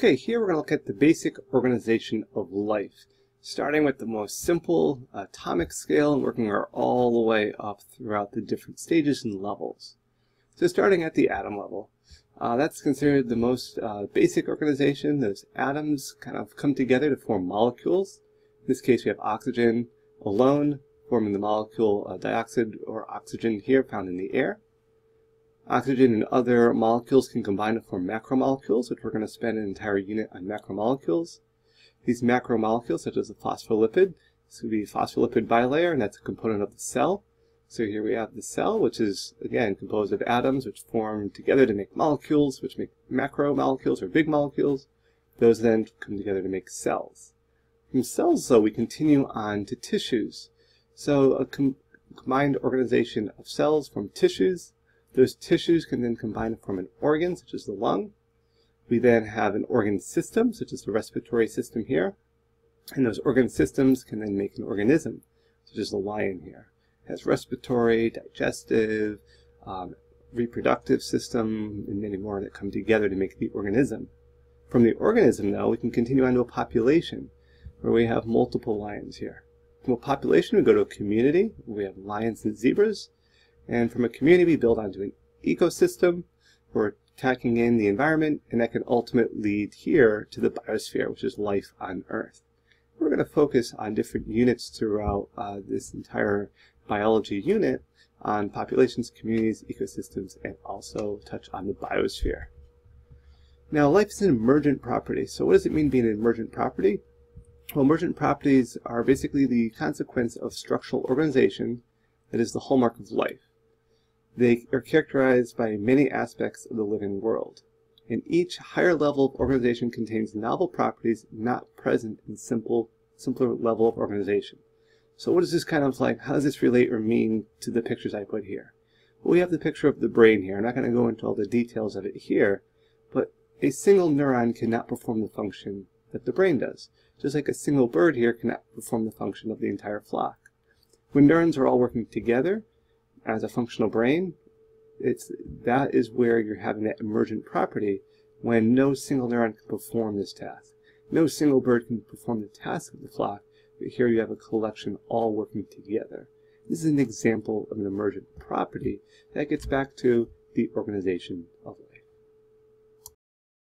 Okay, here we're going to look at the basic organization of life, starting with the most simple atomic scale and working our all the way up throughout the different stages and levels. So starting at the atom level, uh, that's considered the most uh, basic organization. Those atoms kind of come together to form molecules. In this case, we have oxygen alone forming the molecule uh, dioxide or oxygen here found in the air. Oxygen and other molecules can combine to form macromolecules, which we're going to spend an entire unit on macromolecules. These macromolecules, such as a phospholipid, this would be a phospholipid bilayer, and that's a component of the cell. So here we have the cell, which is, again, composed of atoms which form together to make molecules, which make macromolecules or big molecules. Those then come together to make cells. From cells, though, we continue on to tissues. So a com combined organization of cells from tissues those tissues can then combine to form an organ, such as the lung. We then have an organ system, such as the respiratory system here. And those organ systems can then make an organism, such as the lion here. It has respiratory, digestive, um, reproductive system, and many more that come together to make the organism. From the organism, though, we can continue on to a population, where we have multiple lions here. From a population, we go to a community, we have lions and zebras, and from a community, we build onto an ecosystem. We're taking in the environment, and that can ultimately lead here to the biosphere, which is life on Earth. We're going to focus on different units throughout uh, this entire biology unit on populations, communities, ecosystems, and also touch on the biosphere. Now, life is an emergent property. So what does it mean being an emergent property? Well, emergent properties are basically the consequence of structural organization that is the hallmark of life. They are characterized by many aspects of the living world, and each higher level of organization contains novel properties not present in simple, simpler level of organization. So what is this kind of like, how does this relate or mean to the pictures I put here? Well, we have the picture of the brain here. I'm not going to go into all the details of it here, but a single neuron cannot perform the function that the brain does, just like a single bird here cannot perform the function of the entire flock. When neurons are all working together, as a functional brain, it's that is where you're having that emergent property when no single neuron can perform this task. No single bird can perform the task of the flock, but here you have a collection all working together. This is an example of an emergent property that gets back to the organization of life.